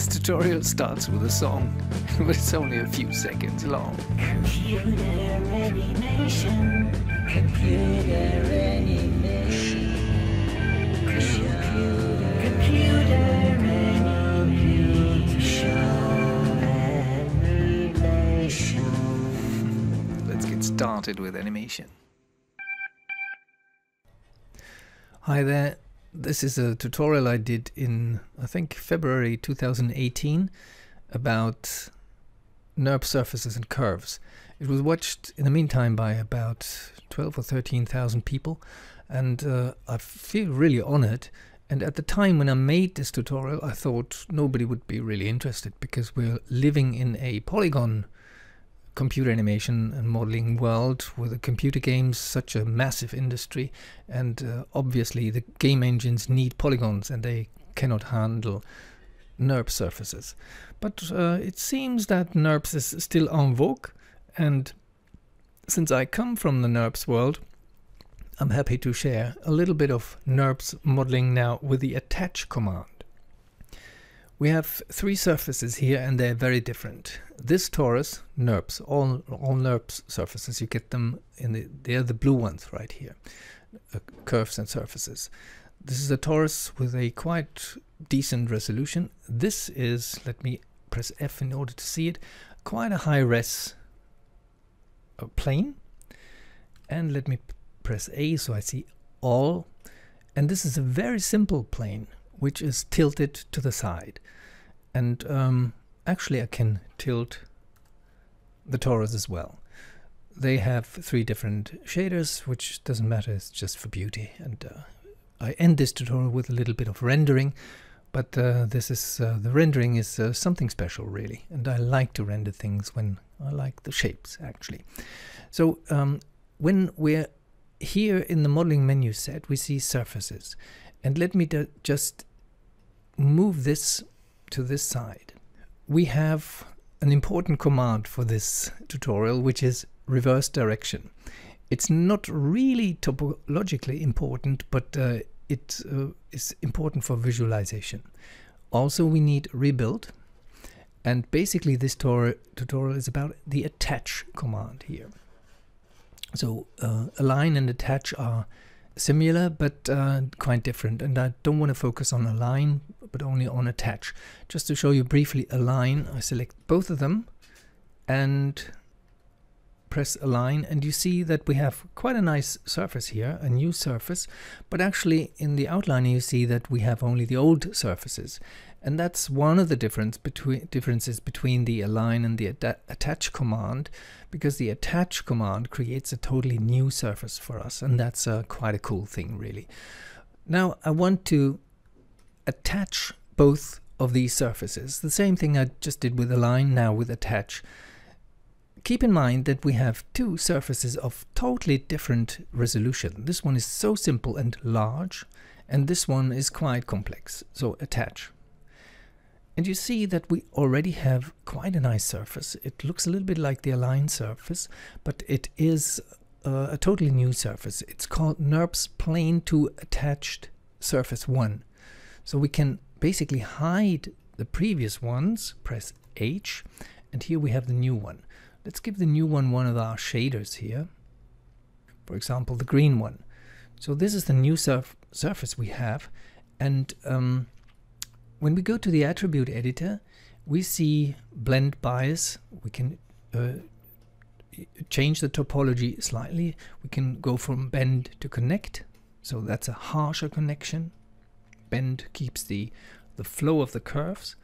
This tutorial starts with a song, but it's only a few seconds long. Computer animation. Computer animation. Computer, computer animation. Let's get started with animation. Hi there, this is a tutorial I did in, I think, February 2018 about NURB surfaces and curves. It was watched in the meantime by about 12 or 13,000 people and uh, I feel really honored and at the time when I made this tutorial I thought nobody would be really interested because we're living in a polygon computer animation and modeling world with the computer games such a massive industry and uh, obviously the game engines need polygons and they cannot handle NURB surfaces. But uh, it seems that NURBS is still en vogue and since I come from the NURBS world I'm happy to share a little bit of NURBS modeling now with the attach command. We have three surfaces here and they're very different. This torus, NURBS, all, all NURBS surfaces, you get them in the, they're the blue ones right here, uh, curves and surfaces. This is a torus with a quite decent resolution. This is, let me press F in order to see it, quite a high res uh, plane. And let me press A so I see all. And this is a very simple plane which is tilted to the side. And um, actually I can tilt the torus as well. They have three different shaders, which doesn't matter, it's just for beauty. And uh, I end this tutorial with a little bit of rendering, but uh, this is uh, the rendering is uh, something special really. And I like to render things when I like the shapes actually. So um, when we're here in the modeling menu set, we see surfaces. And let me just move this to this side. We have an important command for this tutorial, which is reverse direction. It's not really topologically important, but uh, it uh, is important for visualization. Also, we need rebuild. And basically, this tutorial is about the attach command here. So, uh, align and attach are similar but uh, quite different and I don't want to focus on align but only on attach. Just to show you briefly align, I select both of them and press align and you see that we have quite a nice surface here, a new surface, but actually in the outline you see that we have only the old surfaces. And that's one of the difference between, differences between the align and the attach command, because the attach command creates a totally new surface for us, and that's uh, quite a cool thing, really. Now I want to attach both of these surfaces. The same thing I just did with align, now with attach. Keep in mind that we have two surfaces of totally different resolution. This one is so simple and large, and this one is quite complex, so attach. And you see that we already have quite a nice surface. It looks a little bit like the align surface, but it is uh, a totally new surface. It's called NURBS Plane to Attached Surface 1. So we can basically hide the previous ones, press H, and here we have the new one. Let's give the new one one of our shaders here. For example, the green one. So this is the new surf surface we have. And um, when we go to the attribute editor, we see blend bias. We can uh, change the topology slightly. We can go from blend to connect. So that's a harsher connection. Blend keeps the, the flow of the curves.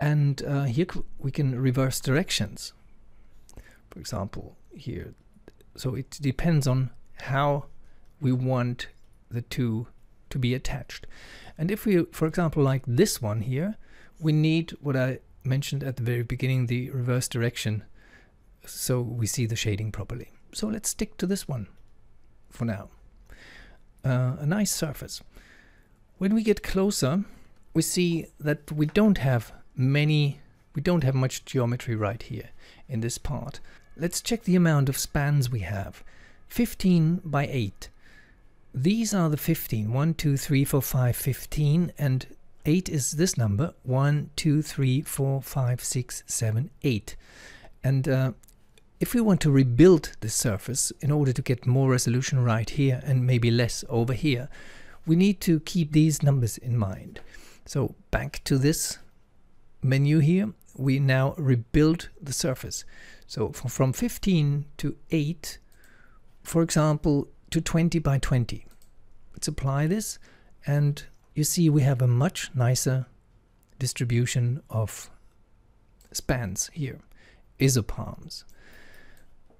And uh, here we can reverse directions for example, here. So it depends on how we want the two to be attached. And if we, for example, like this one here, we need what I mentioned at the very beginning, the reverse direction, so we see the shading properly. So let's stick to this one for now. Uh, a nice surface. When we get closer, we see that we don't have many, we don't have much geometry right here in this part. Let's check the amount of spans we have. 15 by 8. These are the 15. 1, 2, 3, 4, 5, 15. And 8 is this number 1, 2, 3, 4, 5, 6, 7, 8. And uh, if we want to rebuild this surface in order to get more resolution right here and maybe less over here, we need to keep these numbers in mind. So back to this menu here, we now rebuild the surface. So from 15 to 8, for example, to 20 by 20. Let's apply this and you see we have a much nicer distribution of spans here, isoparms.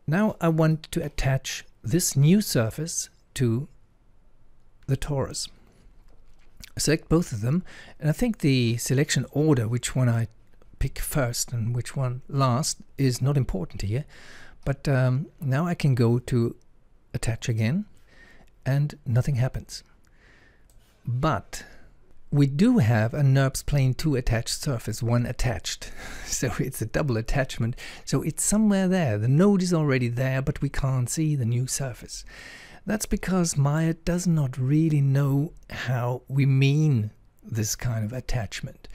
Now I want to attach this new surface to the torus. Select both of them and I think the selection order, which one I pick first and which one last is not important here. But um, now I can go to attach again and nothing happens. But we do have a NURBS plane 2 attached surface, one attached. So it's a double attachment. So it's somewhere there. The node is already there, but we can't see the new surface. That's because Maya does not really know how we mean this kind of attachment.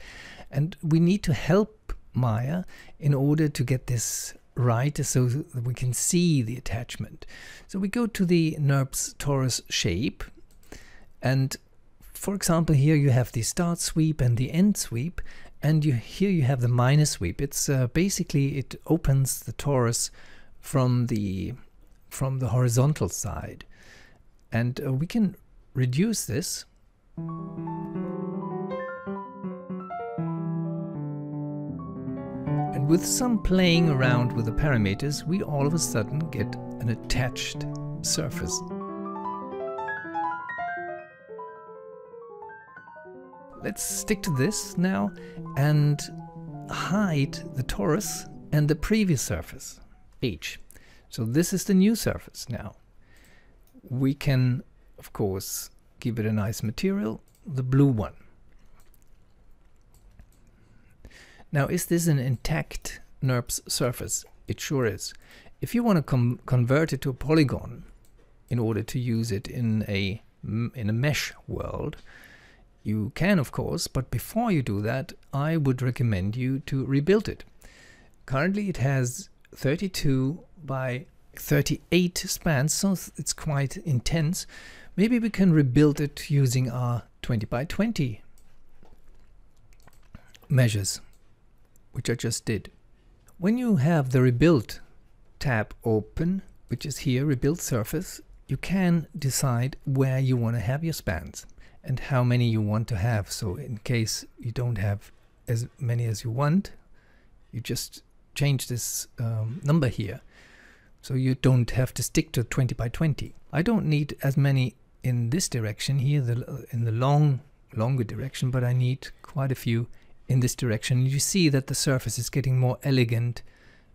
And we need to help Maya in order to get this right so that we can see the attachment. So we go to the NURBS torus shape and for example here you have the start sweep and the end sweep and you here you have the minor sweep. It's uh, basically it opens the torus from the from the horizontal side and uh, we can reduce this And with some playing around with the parameters, we all of a sudden get an attached surface. Let's stick to this now and hide the torus and the previous surface, H. So this is the new surface now. We can, of course, give it a nice material, the blue one. Now, is this an intact NURBS surface? It sure is. If you want to convert it to a polygon in order to use it in a, in a mesh world, you can, of course, but before you do that, I would recommend you to rebuild it. Currently, it has 32 by 38 spans, so it's quite intense. Maybe we can rebuild it using our 20 by 20 measures which I just did. When you have the Rebuild tab open, which is here, Rebuild Surface, you can decide where you want to have your spans and how many you want to have. So in case you don't have as many as you want, you just change this um, number here. So you don't have to stick to 20 by 20. I don't need as many in this direction here, the, in the long, longer direction, but I need quite a few in this direction. You see that the surface is getting more elegant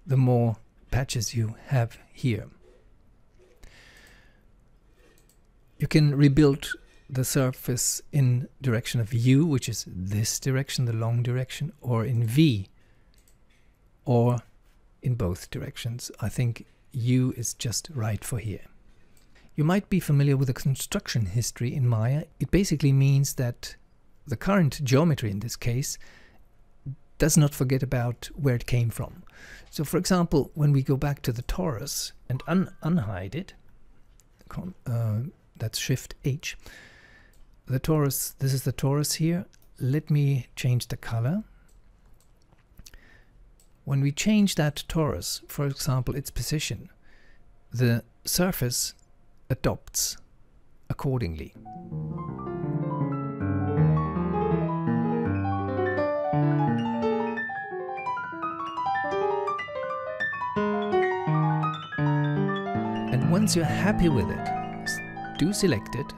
the more patches you have here. You can rebuild the surface in direction of U, which is this direction, the long direction, or in V, or in both directions. I think U is just right for here. You might be familiar with the construction history in Maya. It basically means that the current geometry in this case does not forget about where it came from. So for example, when we go back to the torus and un unhide it, uh, that's Shift H, the torus, this is the torus here. Let me change the color. When we change that torus, for example, its position, the surface adopts accordingly. And once you're happy with it, do select it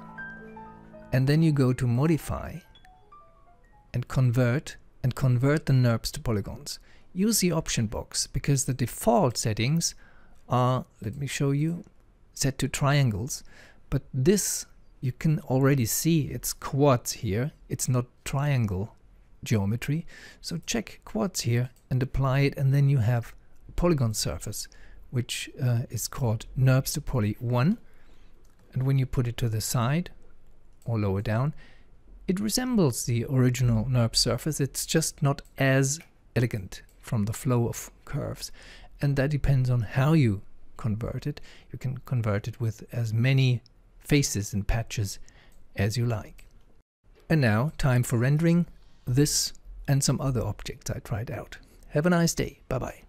and then you go to modify and convert and convert the NURBS to polygons. Use the option box because the default settings are, let me show you, set to triangles, but this you can already see it's quads here, it's not triangle geometry. So check quads here and apply it and then you have a polygon surface which uh, is called NURBS to Poly 1. And when you put it to the side or lower down, it resembles the original NURBS surface, it's just not as elegant from the flow of curves. And that depends on how you convert it. You can convert it with as many faces and patches as you like. And now, time for rendering this and some other objects I tried out. Have a nice day. Bye bye.